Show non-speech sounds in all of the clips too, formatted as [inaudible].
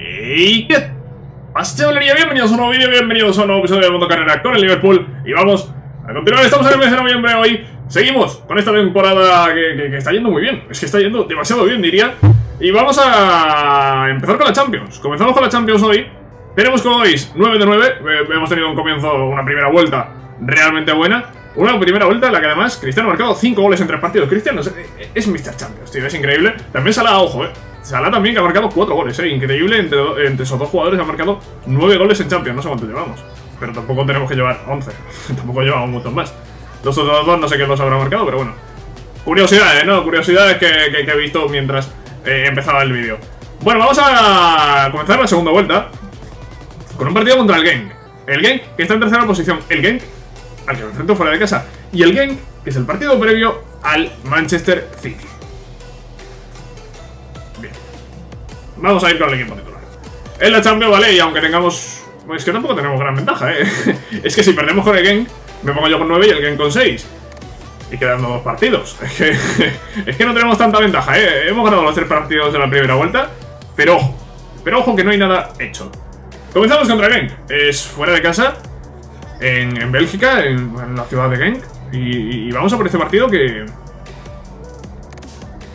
¿Y qué? Bienvenidos a un nuevo vídeo, bienvenidos a un nuevo episodio de Mundo Carrera con el Liverpool Y vamos a continuar, estamos en el mes de noviembre hoy Seguimos con esta temporada que, que está yendo muy bien Es que está yendo demasiado bien diría Y vamos a empezar con la Champions Comenzamos con la Champions hoy Tenemos como veis 9 de 9 eh, Hemos tenido un comienzo, una primera vuelta realmente buena una primera vuelta en la que además Cristiano ha marcado 5 goles en 3 partidos. Cristiano es, es Mr. Champions, tío, es increíble. También Salah, ojo, eh. Salah también que ha marcado 4 goles, eh. Increíble, entre, esos dos jugadores ha marcado 9 goles en Champions. No sé cuánto llevamos. Pero tampoco tenemos que llevar 11. [laughs] tampoco llevamos montón más. Los otros dos no sé qué los habrá marcado, pero bueno. Curiosidades, ¿no? Curiosidades que, que, que he visto mientras eh, empezaba el vídeo. Bueno, vamos a comenzar la segunda vuelta. Con un partido contra el Genk. El Genk, que está en tercera posición. El Genk al que me enfrento fuera de casa. Y el Genk, que es el partido previo al Manchester City. Vamos a ir con el equipo titular. En la Champions, vale, y aunque tengamos... Es que tampoco tenemos gran ventaja, ¿eh? [laughs] es que si perdemos con el Genk, me pongo yo con 9 y el Genk con 6. Y quedando dos partidos. [laughs] Es que, es que no tenemos tanta ventaja, ¿eh? Hemos ganado los tres partidos de la primera vuelta. Pero ojo, pero ojo que no hay nada hecho. Comenzamos contra el Genk. Es fuera de casa en, en Bélgica, en, la ciudad de Genk. Y, y, vamos a por este partido que...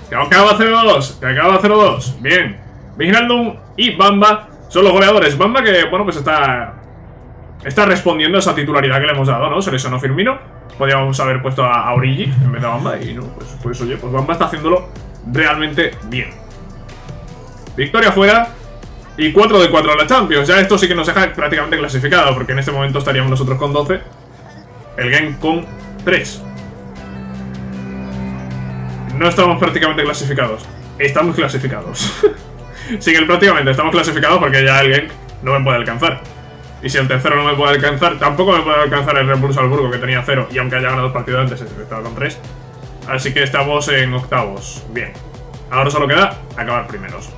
Que acaba 0-2, que acaba 0-2. Bien. Viginaldum y Bamba son los goleadores. Bamba que, bueno, pues está... Está respondiendo a esa titularidad que le hemos dado, ¿no? Se lesionó Firmino. Podríamos haber puesto a, a Origi en vez de Bamba. Y no, pues, pues oye, pues Bamba está haciéndolo realmente bien. Victoria fuera. Y 4 de 4 a la Champions. Ya esto sí que nos deja prácticamente clasificado, porque en este momento estaríamos nosotros con 12. El Game con 3. No estamos prácticamente clasificados. Estamos clasificados. [laughs] sí que prácticamente estamos clasificados porque ya el Genk no me puede alcanzar. Y si el tercero no me puede alcanzar, tampoco me puede alcanzar el Red Bull Salzburgo, que tenía 0. Y aunque haya ganado dos partidos antes, estaba con 3. Así que estamos en octavos. Bien. Ahora solo queda acabar primeros.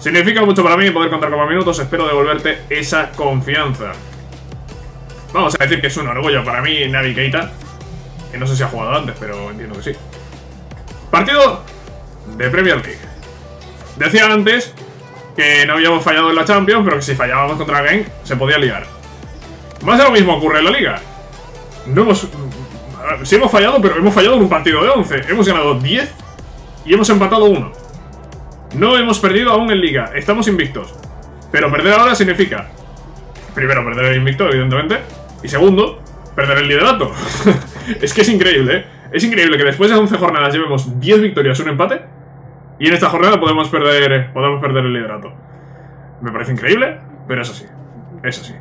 Significa mucho para mí poder contar como minutos, espero devolverte esa confianza. Vamos a decir que es un orgullo para mí Navi Keita, que no sé si ha jugado antes, pero entiendo que sí. Partido de Premier League. Decía antes que no habíamos fallado en la Champions, pero que si fallábamos contra Genk se podía liar. Más de lo mismo ocurre en la Liga. No hemos... Sí hemos fallado, pero hemos fallado en un partido de 11. Hemos ganado 10 y hemos empatado 1. No hemos perdido aún en Liga, estamos invictos. Pero perder ahora significa, primero, perder el invicto, evidentemente, y segundo, perder el liderato. [laughs] es que es increíble, ¿eh? Es increíble que después de 11 jornadas llevemos 10 victorias, un empate, y en esta jornada podemos perder, podemos perder el liderato. Me parece increíble, pero es así. Es así.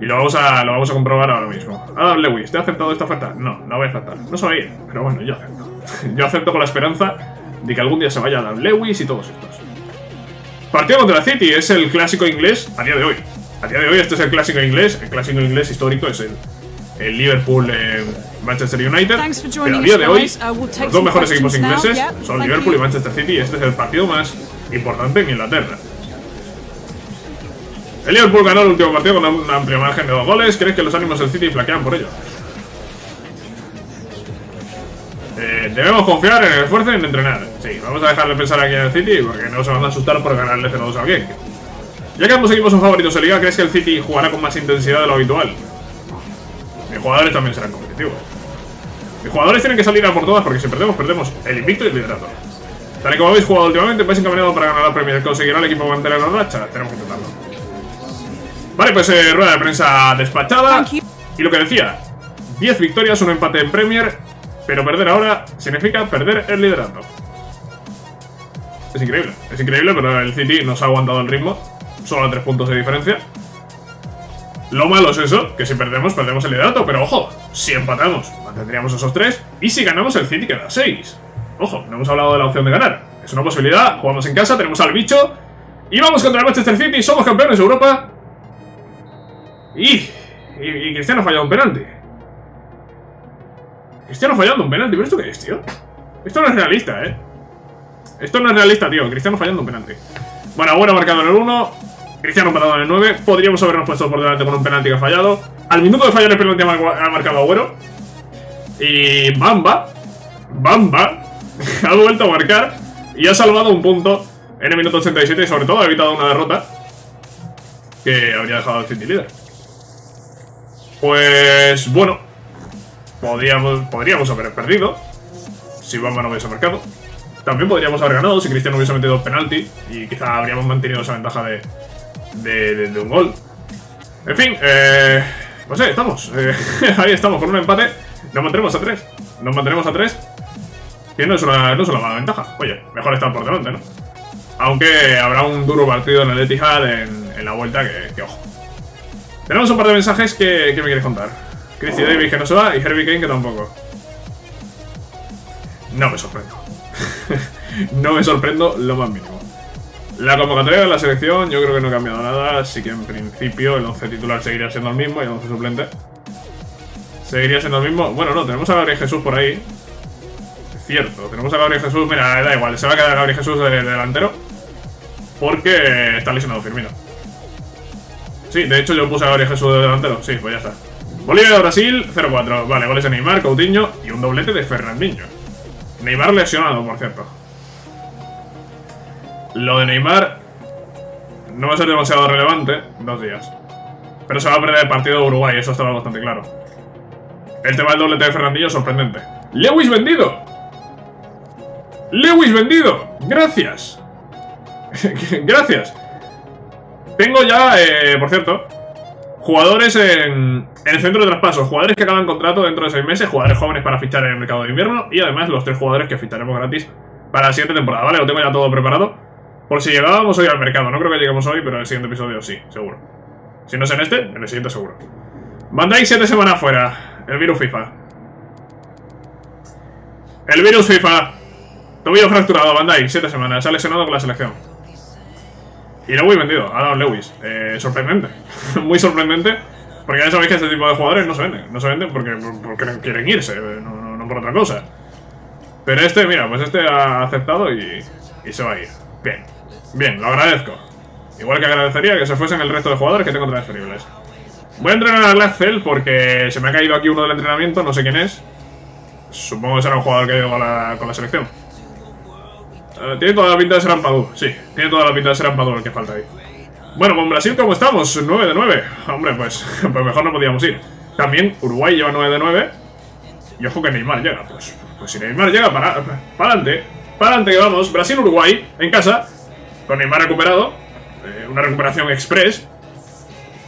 Y lo vamos a, lo vamos a comprobar ahora mismo. Adam Lewis, ¿te ha aceptado esta oferta? No, no voy a aceptar. No ir, pero bueno, yo acepto. [laughs] yo acepto con la esperanza de que algún día se vaya a dar Lewis y todos estos. Partido contra la City es el clásico inglés a día de hoy. A día de hoy este es el clásico inglés, el clásico inglés histórico es el, el Liverpool eh, Manchester United. Pero a día de hoy los dos mejores equipos ingleses son Liverpool y Manchester City y este es el partido más importante en Inglaterra. El Liverpool ganó el último partido con un amplio margen de dos goles. ¿Crees que los ánimos del City flaquean por ello? Eh, debemos confiar en el esfuerzo y en entrenar. Sí, vamos a dejar de pensar aquí en el City porque no se van a asustar por ganarle 0-2 a alguien. Ya que ambos equipos son favoritos en Liga, ¿crees que el City jugará con más intensidad de lo habitual? Mis jugadores también serán competitivos. Mis jugadores tienen que salir a por todas porque si perdemos, perdemos el invicto y el liderato. Tal y como habéis jugado últimamente, vais encaminado para ganar la Premier. ¿Conseguirá el equipo mantener la racha? Tenemos que intentarlo. Vale, pues eh, rueda de prensa despachada. Y lo que decía, 10 victorias, un empate en Premier pero perder ahora significa perder el liderato. Es increíble, es increíble, pero el City nos ha aguantado el ritmo. Solo a tres puntos de diferencia. Lo malo es eso, que si perdemos, perdemos el liderato. Pero ojo, si empatamos, mantendríamos esos tres. Y si ganamos, el City queda seis. Ojo, no hemos hablado de la opción de ganar. Es una posibilidad, jugamos en casa, tenemos al bicho. Y vamos contra el Manchester City, somos campeones de Europa. Y, Cristiano ha fallado un penalti. Cristiano fallando un penalti. ¿Pero esto qué es, tío? Esto no es realista, ¿eh? Esto no es realista, tío. Cristiano fallando un penalti. Bueno, bueno marcado el 1. Cristiano empatado en el 9. Podríamos habernos puesto por delante con un penalti que ha fallado. Al minuto de fallar el penalti ha marcado Agüero. Y Bamba. Bamba. [laughs] ha vuelto a marcar. Y ha salvado un punto en el minuto 87 y sobre todo ha evitado una derrota que habría dejado al City líder. Pues bueno, podríamos, podríamos haber perdido si Bamba no hubiese marcado. También podríamos haber ganado si Cristiano hubiese metido penalti y quizá habríamos mantenido esa ventaja de, de, un gol. En fin, eh, pues ahí estamos. [laughs] Eh, ahí estamos con un empate. Nos mantenemos a tres. Nos mantenemos a tres. Que no es una, no es una mala ventaja. Oye, mejor estar por delante, ¿no? Aunque habrá un duro partido en el Etihad en, en la vuelta que, ojo. Tenemos un par de mensajes que, que me quieres contar. Christy Davis que no se va y Herbie Kane que tampoco. No me sorprendo. [laughs] no me sorprendo lo más mínimo. La convocatoria de la selección yo creo que no ha cambiado nada, así que en principio el 11 titular seguiría siendo el mismo y el 11 suplente seguiría siendo el mismo. Bueno, no, tenemos a Gabriel Jesús por ahí. Cierto, tenemos a Gabriel Jesús, mira, da igual, se va a quedar Gabriel Jesús de, delantero porque está lesionado Firmino. Sí, de hecho yo puse a Gabriel Jesús de delantero, sí, pues ya está. Bolivia, Brasil, 0-4. Vale, goles de Neymar, Coutinho y un doblete de Fernandinho. Neymar lesionado, por cierto. Lo de Neymar no va a ser demasiado relevante. Dos días. Pero se va a perder el partido de Uruguay, eso estaba bastante claro. El tema del doblete de Fernandinho sorprendente. ¡Lewis vendido! ¡Lewis vendido! ¡Gracias! [laughs] ¡Gracias! Tengo ya, eh, por cierto, jugadores en, el centro de traspasos, jugadores que acaban contrato dentro de seis meses, jugadores jóvenes para fichar en el mercado de invierno y además los tres jugadores que ficharemos gratis para la siguiente temporada, ¿vale? Lo tengo ya todo preparado. Por si llegábamos hoy al mercado, no creo que lleguemos hoy, pero en el siguiente episodio sí, seguro. Si no es en este, en el siguiente seguro. Bandai siete semanas fuera. El virus FIFA. El virus FIFA. Tobillo fracturado, Bandai, siete semanas. Se ha lesionado con la selección. Y lo voy vendido, Adam Lewis. Eh, sorprendente. [laughs] Muy sorprendente. Porque ya sabéis que este tipo de jugadores no se venden. No se venden porque, porque quieren irse, no, por otra cosa. Pero este, mira, pues este ha aceptado y, y se va a ir. Bien, bien, lo agradezco. Igual que agradecería que se fuesen el resto de jugadores que tengo transferibles. Voy a entrenar a Glasscell porque se me ha caído aquí uno del entrenamiento, no sé quién es. Supongo que será un jugador que ha ido con la, con la selección. Eh, tiene toda la pinta de ser Ampadu, sí. Tiene toda la pinta de ser Ampadu el que falta ahí. Bueno, con Brasil, ¿cómo estamos? 9 de 9. Hombre, pues, [laughs] pues mejor no podíamos ir. También Uruguay lleva 9 de 9. Y ojo que Neymar llega. Pues, pues si Neymar llega, para adelante. Para adelante que vamos. Brasil-Uruguay, en casa. Con Neymar recuperado. Eh, una recuperación express.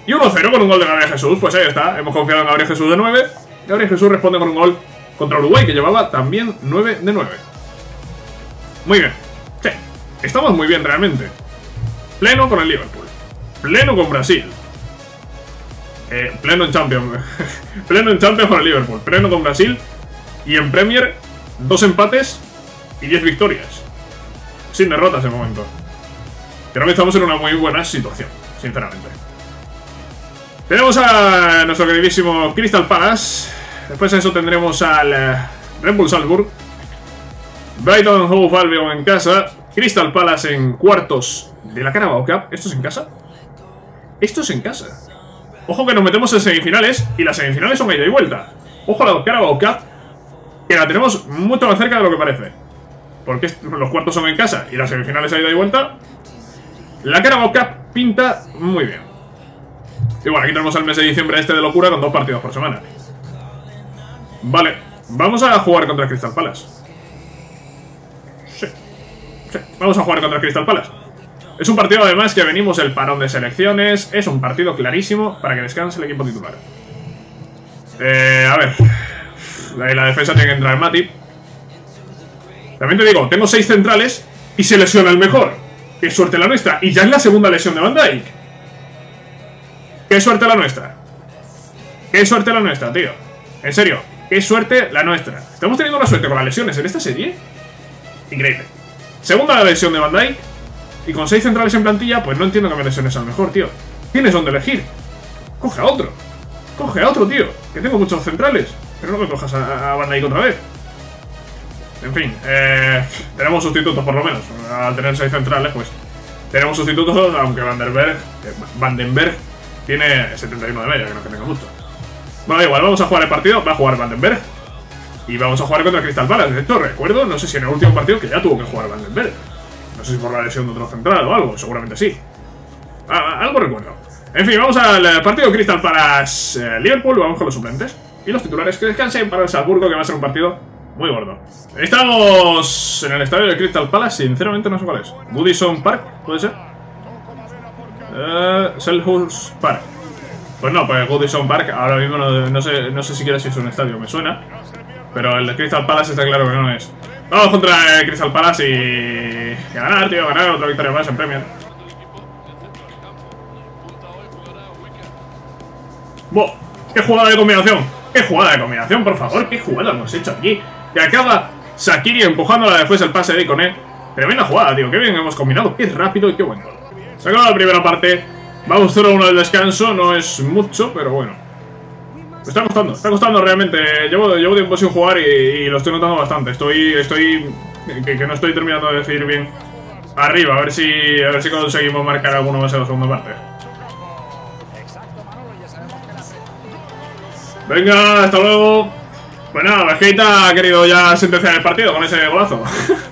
Y 1-0 con un gol de Gabriel Jesús. Pues ahí está. Hemos confiado en Gabriel Jesús de 9. Gabriel Jesús responde con un gol contra Uruguay, que llevaba también 9 de 9. Muy bien. Sí. Estamos muy bien realmente. Pleno con el Liverpool. Pleno con Brasil. Eh, pleno en Champions. [laughs] pleno en Champions con el Liverpool. Pleno con Brasil. Y en Premier, dos empates y diez victorias. Sin derrotas de momento. Creo que estamos en una muy buena situación, sinceramente. Tenemos a nuestro queridísimo Crystal Palace. Después de eso tendremos al eh, Red Bull. Brighton Hove Albion en casa. Crystal Palace en cuartos de la Carabao Cup. ¿Esto es en casa? Esto es en casa. Ojo que nos metemos en semifinales y las semifinales son ida y vuelta. Ojo a la Carabao Cup, que la tenemos mucho más cerca de lo que parece. Porque los cuartos son en casa y las semifinales a ida y vuelta. La Carabao pinta muy bien. Y bueno, aquí tenemos el mes de diciembre este de locura con dos partidos por semana. Vale, vamos a jugar contra Crystal Palace. Sí, sí, vamos a jugar contra Crystal Palace. Es un partido además que venimos el parón de selecciones. Es un partido clarísimo para que descanse el equipo titular. Eh, a ver. La, defensa tiene que entrar Mati. También te digo, tengo seis centrales y se lesiona el mejor. Qué suerte la nuestra. Y ya es la segunda lesión de Van Dijk. Qué suerte la nuestra. Qué suerte la nuestra, tío. En serio, qué suerte la nuestra. Estamos teniendo una suerte con las lesiones en esta serie. Increíble. Segunda lesión de Van Dijk. Y con seis centrales en plantilla, pues no entiendo que me lesiones al mejor, tío. Tienes donde elegir. Coge a otro. Coge a otro, tío. Que tengo muchos centrales. Pero no me cojas a, a Van otra vez. En fin, eh, tenemos sustitutos por lo menos. Al tener seis centrales, pues tenemos sustitutos, aunque Vandenberg, eh, Vandenberg tiene 71 de media, que no que tenga mucho. Bueno, igual, vamos a jugar el partido. Va a jugar Vandenberg. Y vamos a jugar contra Crystal Palace. De hecho, recuerdo, no sé si en el último partido, que ya tuvo que jugar Vandenberg. sé si por la lesión de otro central o algo, seguramente sí. Ah, algo recuerdo. En fin, vamos al partido Crystal Palace eh, vamos con los suplentes. Y los titulares que descansen para el Salzburgo, que va a ser un partido muy gordo. Estamos en el estadio de Crystal Palace, sinceramente no sé cuál es. Goodison Park, ¿puede ser? Eh, Selhurst Park. Pues no, pues Goodison Park, ahora mismo no, sé, no sé siquiera si es un estadio, me suena. Pero el de Crystal Palace está claro que no es. Vamos contra el Crystal Palace y... y a ganar, tío, ganar otra victoria más en Premier. ¡Buah! ¡Qué jugada de combinación! ¡Qué jugada de combinación, por favor! ¡Qué jugada hemos hecho aquí! Que acaba Sakiri empujándola después el pase de Icone. Tremenda jugada, tío. Qué bien hemos combinado. Qué rápido y qué bueno. Se acaba la primera parte. Vamos 0-1 del descanso. No es mucho, pero bueno. Me está costando. Está costando realmente. Llevo, llevo tiempo sin jugar y, lo estoy notando bastante. Estoy... estoy que, que, no estoy terminando de decir bien arriba. A ver si, a ver si conseguimos marcar alguno más en la segunda parte. Venga, hasta luego. Pues nada, Vegeta ha querido ya sentenciar el partido con ese golazo.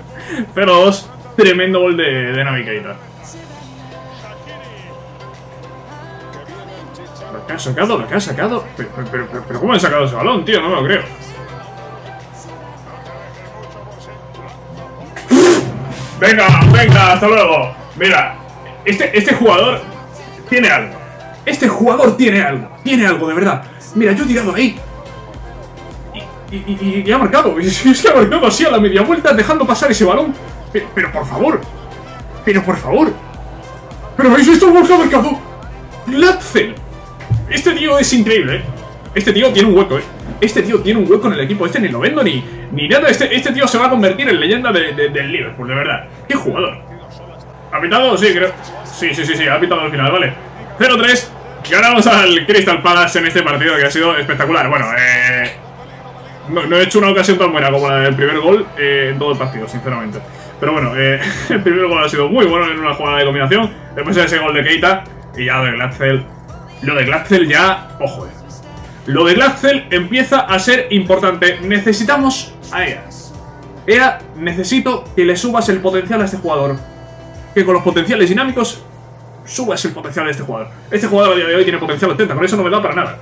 [laughs] 0-2. Tremendo gol de, de Navi Keita. ¿Lo que ha sacado? ¿Lo que ha sacado? Pero, ¿cómo ha sacado ese balón, tío? No me lo creo. [laughs] Venga, venga, hasta luego. Mira, este, este jugador tiene algo. Este jugador tiene algo. Tiene algo, de verdad. Mira, yo he tirado ahí. Y, ha marcado. [laughs] Es que ha marcado así a la media vuelta, dejando pasar ese balón. Pero, por favor. Pero por favor. ¿Pero habéis visto que ha marcado? ¡Glatzel! Este tío es increíble, ¿eh? Este tío tiene un hueco, ¿eh? Este tío tiene un hueco en el equipo. Este ni lo vendo ni, ni nada. Este, este tío se va a convertir en leyenda de, de, del Liverpool, de verdad. ¡Qué jugador! ¿Ha pitado? Sí, creo. Sí, sí, sí, sí, ha pitado al final, vale. 0-3. Ganamos al Crystal Palace en este partido que ha sido espectacular. Bueno, eh, no, he hecho una ocasión tan buena como la del primer gol eh, en todo el partido, sinceramente. Pero bueno, eh, [laughs] el primer gol ha sido muy bueno en una jugada de combinación. Después de ese gol de Keita y ya de Glatzel. Lo de Glatzel ya, ojo, eh. Lo de Glatzel empieza a ser importante. Necesitamos a EA. EA, necesito que le subas el potencial a este jugador. Que con los potenciales dinámicos subas el potencial de este jugador. Este jugador a día de hoy tiene potencial 80, por eso no me da para nada.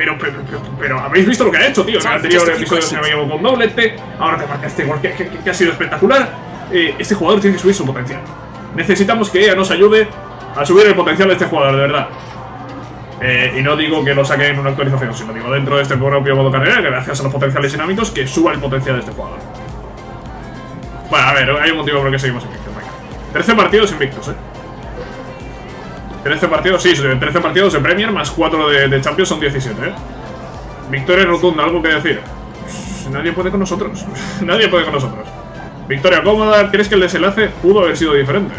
Pero, pero, pero, pero, habéis visto lo que ha hecho, tío. En el anterior episodio se me llevado con doblete, ahora te marca este gol que, que, ha sido espectacular. Eh, este jugador tiene que subir su potencial. Necesitamos que ella nos ayude a subir el potencial de este jugador, de verdad. Eh, y no digo que lo saque en una actualización, sino digo dentro de este propio modo carrera, que gracias a los potenciales dinámicos, que suba el potencial de este jugador. Bueno, a ver, hay un motivo por el que seguimos invictos, venga. 13 partidos invictos, eh. 13 partidos, sí, 13 partidos de Premier más 4 de, de Champions son 17, ¿eh? Victoria rotunda, ¿algo que decir? nadie puede con nosotros. [laughs] nadie puede con nosotros. Victoria cómoda, ¿crees que el desenlace pudo haber sido diferente?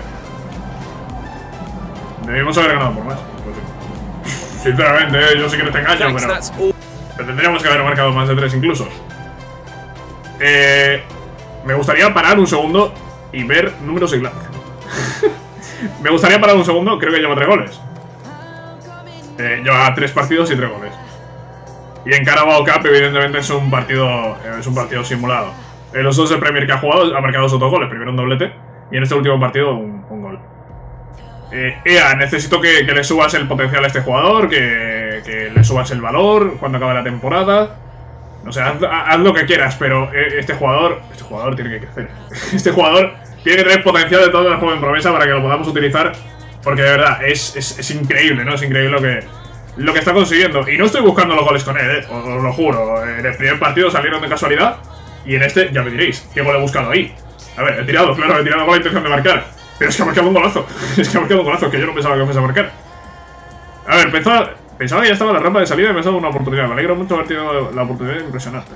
Debimos haber ganado por más. Pues Sinceramente, ¿eh? yo sé que no te engaño, pero... pero... tendríamos que haber marcado más de 3 incluso. Eh, me gustaría parar un segundo y ver números clase. Me gustaría parar un segundo, creo que lleva tres goles. Eh, lleva tres partidos y tres goles. Y en Carabao Cup, evidentemente, es un partido eh, es un partido simulado. En los dos de Premier que ha jugado, ha marcado dos goles. Primero un doblete y en este último partido un, gol. Eh, Ea, necesito que, le subas el potencial a este jugador, que, que, le subas el valor cuando acabe la temporada. No sé, haz, haz, lo que quieras, pero eh, este jugador... Este jugador tiene que crecer. [laughs] Este jugador tiene que tener potencial de todo el juego en promesa para que lo podamos utilizar. Porque de verdad, es, es, increíble, ¿no? Es increíble lo que, lo que está consiguiendo. Y no estoy buscando los goles con él, ¿eh? os, lo juro. En el primer partido salieron de casualidad. Y en este, ya me diréis, ¿qué gol he buscado ahí? A ver, he tirado, claro, he tirado con la intención de marcar. Pero es que ha marcado un golazo. [laughs] es que ha marcado un golazo que yo no pensaba que fuese a marcar. A ver, pensaba, pensaba que ya estaba la rampa de salida y me ha dado una oportunidad. Me alegro mucho haber tenido la oportunidad impresionante.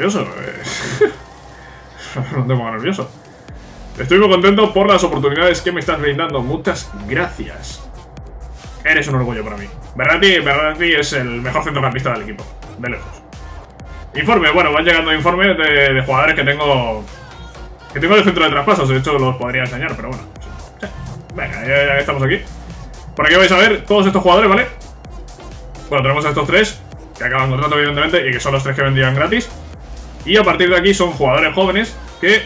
Nervioso. [laughs] No te pongo nervioso. Estoy muy contento por las oportunidades que me estás brindando. Muchas gracias. Eres un orgullo para mí. Berratti, es el mejor centrocampista del equipo. De lejos. Informe, bueno, van llegando informes de, jugadores que tengo... Que tengo en el centro de traspasos. De hecho, los podría enseñar, pero bueno. Venga, ya, estamos aquí. Por aquí vais a ver todos estos jugadores, ¿vale? Bueno, tenemos a estos tres, que acaban contrato, evidentemente, y que son los tres que vendían gratis. Y a partir de aquí son jugadores jóvenes que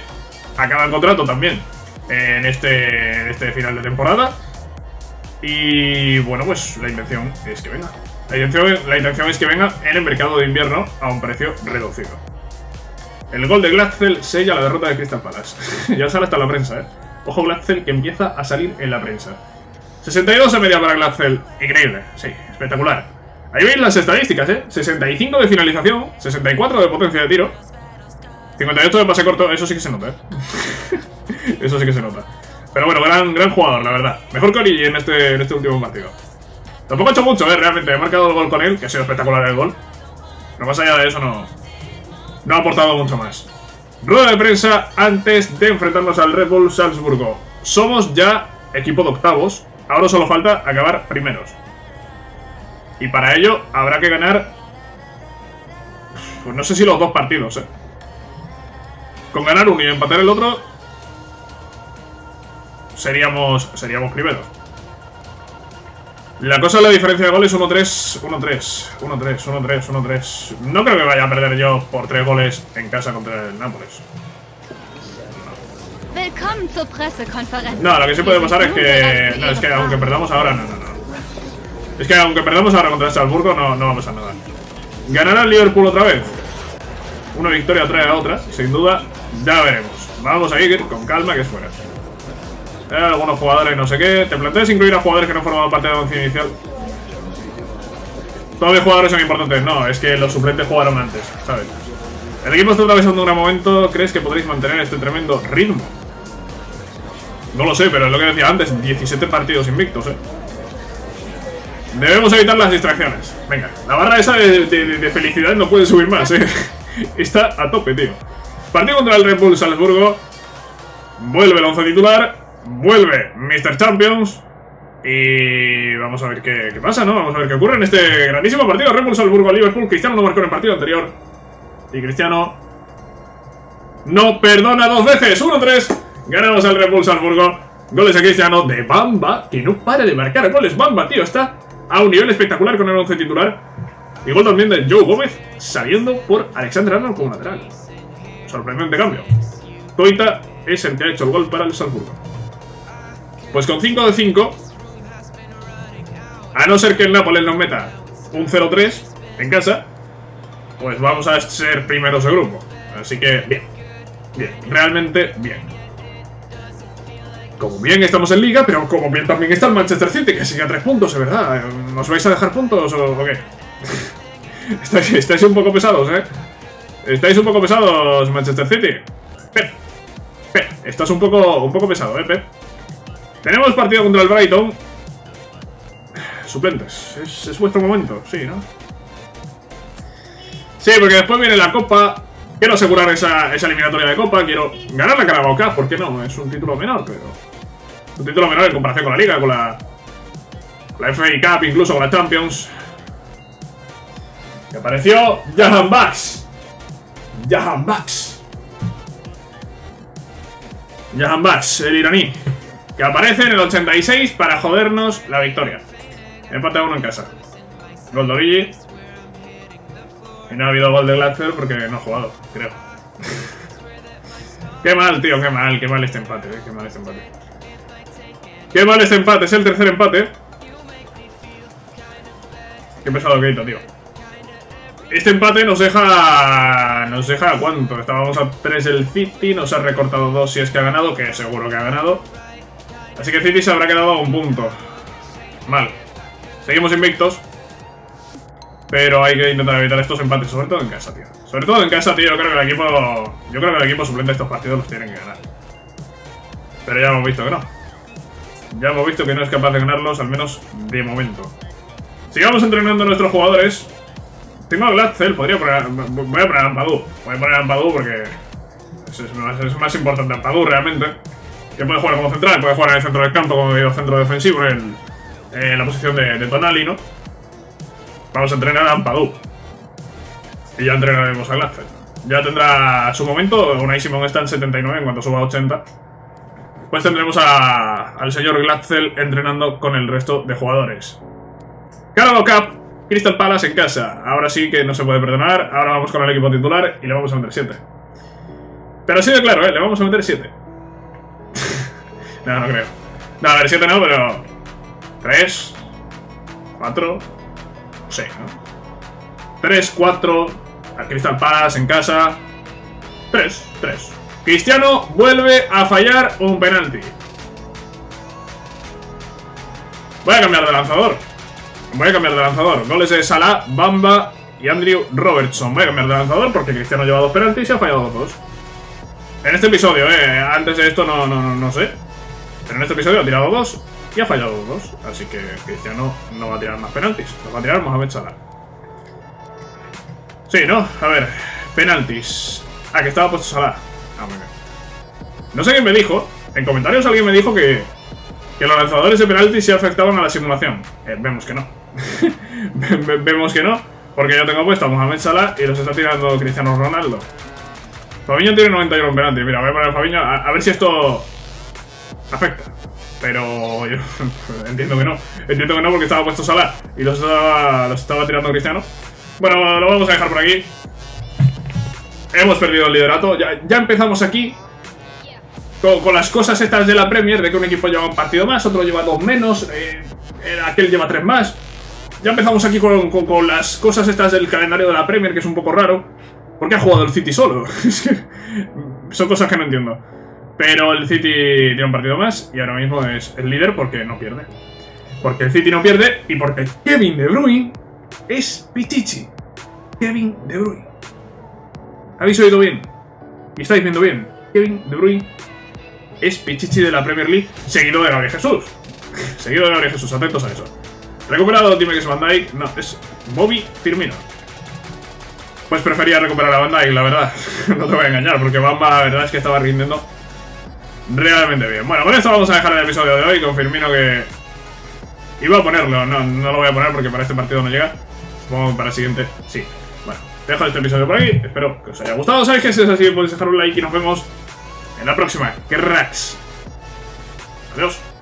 acaba el contrato también en este, este final de temporada. Y bueno, pues la intención es que venga. La intención, la intención es que venga en el mercado de invierno a un precio reducido. El gol de Glatzel sella la derrota de Crystal Palace. [laughs] ya sale hasta la prensa, ¿eh? Ojo Glatzel que empieza a salir en la prensa. 62 de media para Glatzel. Increíble, sí, espectacular. Ahí veis las estadísticas, ¿eh? 65 de finalización, 64 de potencia de tiro, 58 de pase corto, eso sí que se nota, ¿eh? [laughs] eso sí que se nota. Pero bueno, gran, gran jugador, la verdad. Mejor que Origi en este, en este último partido. Tampoco ha hecho mucho, ¿eh? Realmente. He marcado el gol con él, que ha sido espectacular el gol. Pero más allá de eso, no, no ha aportado mucho más. Rueda de prensa antes de enfrentarnos al Red Bull Salzburgo. Somos ya equipo de octavos. Ahora solo falta acabar primeros. Y para ello habrá que ganar... Pues no sé si los dos partidos, ¿eh? Con ganar uno y empatar el otro... Seríamos, seríamos primeros. La cosa es la diferencia de goles 1-3, 1-3, 1-3, 1-3, 1-3. No creo que vaya a perder yo por 3 goles en casa contra el Nápoles. No, lo que sí puede pasar es que... No, es que aunque perdamos ahora, no, no, no. Es que aunque perdamos ahora contra Salzburgo, no, no va a nada. ¿Ganará el Liverpool otra vez? Una victoria trae a otra, sin duda, ya veremos. Vamos a ir con calma, que es fuera. Eh, algunos jugadores no sé qué. ¿Te planteas incluir a jugadores que no formaban parte de la once inicial? Todos los jugadores son importantes. No, es que los suplentes jugaron antes, ¿sabes? El equipo está atravesando un gran momento. ¿Crees que podréis mantener este tremendo ritmo? No lo sé, pero es lo que decía antes. 17 partidos invictos, ¿eh? Debemos evitar las distracciones. Venga, la barra esa de, felicidad no puede subir más, ¿eh? [laughs] Está a tope, tío. Partido contra el Red Bull Salzburgo. Vuelve el once titular. Vuelve Mr. Champions. Y vamos a ver qué, pasa, ¿no? Vamos a ver qué ocurre en este grandísimo partido. Red Bull Salzburgo Liverpool. Cristiano no marcó en el partido anterior. Y Cristiano no perdona dos veces. 1-3. Ganamos al Red Bull Salzburgo. Goles a Cristiano de Bamba, que no para de marcar goles. Bamba, tío, está a un nivel espectacular con el 11 titular. Y gol también de Joe Gómez saliendo por Alexander Arnold como lateral. Sorprendente cambio. Toita es el que ha hecho el gol para el Salzburgo. Pues con 5 de 5, a no ser que el Nápoles nos meta un 0-3 en casa, pues vamos a ser primeros de grupo. Así que, bien. Bien, realmente bien. Como bien estamos en Liga, pero como bien también está el Manchester City, que sigue a 3 puntos, ¿es verdad? ¿Nos vais a dejar puntos o, qué? [laughs] estáis, un poco pesados, ¿eh? Estáis un poco pesados, Manchester City. Pep, Pep, estás un poco, un poco pesado, ¿eh, Pep? Tenemos partido contra el Brighton. Suplentes. Es, vuestro momento, sí, ¿no? Sí, porque después viene la Copa. Quiero asegurar esa, eliminatoria de Copa. Quiero ganar la Carabao Cup. ¿Por qué no? Es un título menor, pero... Un título menor en comparación con la Liga, con la... la FA Cup, incluso con la Champions. Que apareció Jahan Bax. Jahan Bax. Jahan Bax, el iraní que aparece en el 86 para jodernos la victoria. Empate a uno en casa. Gol de Origi. Y no ha habido gol de Glatzer porque no ha jugado, creo. [laughs] qué mal, tío, qué mal, qué mal este empate, eh, qué mal este empate. Qué mal este empate, es el tercer empate. Qué pesado que tío. Este empate nos deja... Nos deja... ¿Cuánto? Estábamos a 3 el City, nos ha recortado 2 si es que ha ganado, que seguro que ha ganado. Así que City se habrá quedado a un punto. Mal. Seguimos invictos. Pero hay que intentar evitar estos empates, sobre todo en casa, tío. Sobre todo en casa, tío, yo creo que el equipo... Yo creo que el equipo suplente de estos partidos los tienen que ganar. Pero ya hemos visto que no. Ya hemos visto que no es capaz de ganarlos, al menos de momento. Sigamos entrenando a nuestros jugadores. Tengo a Glatzel, podría poner... Voy a poner a Ampadu. Voy a poner a Ampadu porque... Es, más, importante Ampadu, realmente que puede jugar como central, puede jugar en el centro del campo como centro defensivo en, la posición de, Tonali, ¿no? Vamos a entrenar a Ampadu. Y ya entrenaremos a Glatzel. Ya tendrá su momento, Unai Simón está en 79 en cuanto suba a 80. Pues tendremos al señor Glatzel entrenando con el resto de jugadores. Carabao Cup, Crystal Palace en casa. Ahora sí que no se puede perdonar. Ahora vamos con el equipo titular y le vamos a meter 7. Pero así de claro, ¿eh? Le vamos a meter 7. [laughs] no, no creo. No, a ver, 7 no, pero... 3, 4, 6, ¿no? 3, 4, a Crystal Palace en casa. 3, 3. Cristiano vuelve a fallar un penalti. Voy a cambiar de lanzador. Voy a cambiar de lanzador. Goles de Salah, Bamba y Andrew Robertson. Voy a cambiar de lanzador porque Cristiano lleva dos penaltis y ha fallado dos. En este episodio, eh. Antes de esto no, no, no, no sé. Pero en este episodio ha tirado dos y ha fallado dos. Así que Cristiano no va a tirar más penaltis. Lo va a tirar Mohamed Salah. Sí, ¿no? A ver. Penaltis. Ah, que estaba puesto Salah. Ah. No sé quién me dijo. En comentarios alguien me dijo que que los lanzadores de penalti se afectaban a la simulación. Eh, vemos que no. [laughs] vemos que no. Porque yo tengo puesto a Mohamed Salah y los está tirando Cristiano Ronaldo. Fabiño tiene 91 en penalti. Mira, voy a poner a Fabiño a, ver si esto afecta. Pero yo [laughs] entiendo que no. Entiendo que no porque estaba puesto Salah y los estaba, los estaba tirando Cristiano. Bueno, lo vamos a dejar por aquí. Hemos perdido el liderato. Ya, empezamos aquí con, las cosas estas de la Premier, de que un equipo lleva un partido más, otro lleva dos menos, eh, aquel lleva tres más. Ya empezamos aquí con, las cosas estas del calendario de la Premier, que es un poco raro. ¿Por qué ha jugado el City solo? [laughs] son cosas que no entiendo. Pero el City tiene un partido más y ahora mismo es el líder porque no pierde. Porque el City no pierde y porque Kevin De Bruyne es Pichichi. Kevin De Bruyne. ¿Habéis oído bien? ¿Y estáis viendo bien? Kevin De Bruyne es Pichichi de la Premier League, seguido de Gabriel Jesús. [laughs] seguido de Gabriel Jesús, atentos a eso. Recuperado, dime que es Van Dijk. No, es Bobby Firmino. Pues prefería recuperar a Van Dijk, la verdad. [laughs] no te voy a engañar, porque Bamba la verdad es que estaba rindiendo realmente bien. Bueno, con esto vamos a dejar el episodio de hoy con Firmino que... Iba a ponerlo, no, no lo voy a poner porque para este partido no llega. Supongo que para el siguiente sí. Dejo este episodio por aquí. Espero que os haya gustado. Sabéis que si es así podéis dejar un like y nos vemos en la próxima, cracks. Adiós.